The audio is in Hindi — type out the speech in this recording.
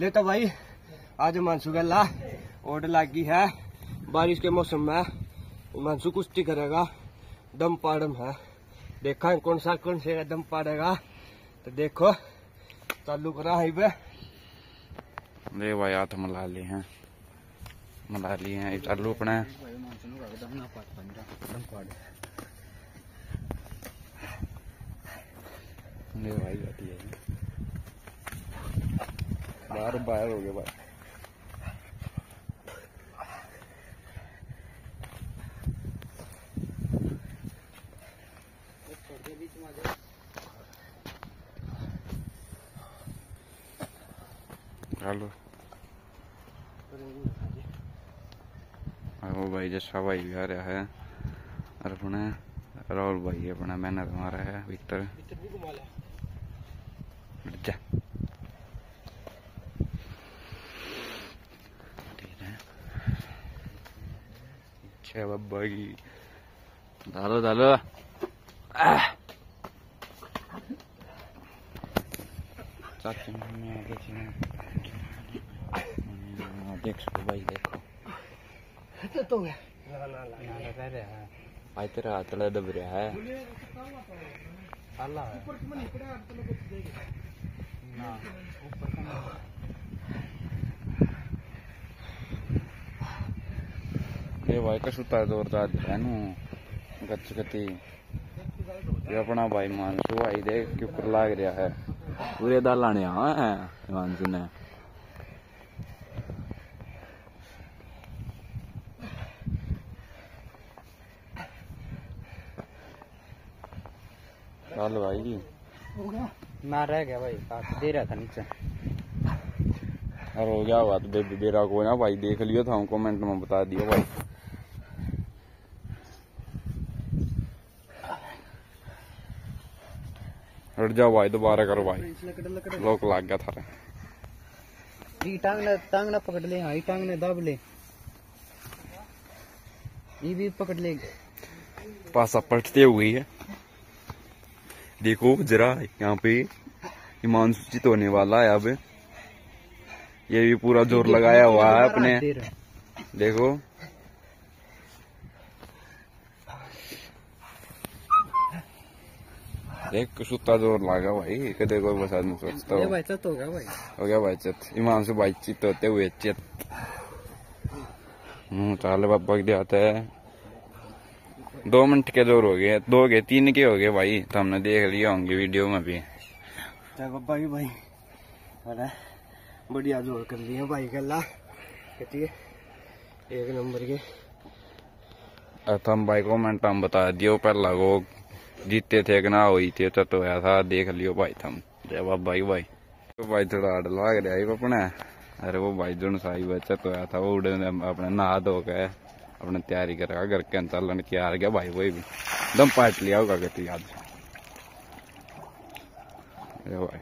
ले तो भाई, आज मानसू गला ओड लागी है, बारिश के मौसम में। मानसू कुश्ती करेगा, दम पाड़म है। देखा कौन सा कौन से दम पाड़ेगा। तो देखो, चालू करा हाईवे ले भाई, हाथ मिला लिए हैं। मिला लिए हैं चालू अपने ले भाई है। बाहर बाहर हो गया भाई हेलो। वो भाई जस्सा भाई भी आ रहा है। और अपने राहुल भाई अपना मेहनत मारा है विक्टर। जा। अच्छा बब्बा की डालो डालो आह। चाची में आगे चले देख भाई देखो। तो गया। ना ना ना भाई तेरा हाथ लड़ दब रहा है। अल्लाह ये भाई का सुता है गच गति ये अपना भाई मानसू भाई देख के ऊपर लाग रहा है पूरे दालाने हाँ है मानसू ने चल भाई ना रह गया भाई दे रहा था नीचे और हो गया बात बेबी बेरा को ना भाई देख लियो था कमेंट में बता दियो भाई हट जाओ भाई दोबारा करो भाई लोक लाग गया थारे ये टांग ना टांग ना पकड़ ले हाँ टांग ने दब ले ये भी पकड़ ले पासा पलटते हुए है देखो जरा यहाँ पे ईमान सूचित होने वाला है अब ये भी पूरा ज़ोर लगाया हुआ है अपने देखो देख सुता ज़ोर लगा भाई हो हो चित होते हुए बाबा के दो मिनट के ज़ोर हो गए दो के तीन के हो गए भाई तो हमने देख लिया होंगे वीडियो में भी बाबा की भाई। अरे बढ़िया ज़ोर कर लिया भाई गला एक नंबर के हम भाई कमेंट हम बता दियो पहला वो जीते थे कि ना हुई थे तो होया था, देख लियो भाई थम। जय बाबा भाई भाई। तो भाई थोड़ा आड़ लाग रहा है अपने। अरे वो भाई जो साई बच्चा तो था, वो उड़े अपने नहा धो के अपने तैयारी करेगा घर के अंदर चलन के हार गया। भाई वही भी। दम पाट लिया होगा कहती आज ये भाई।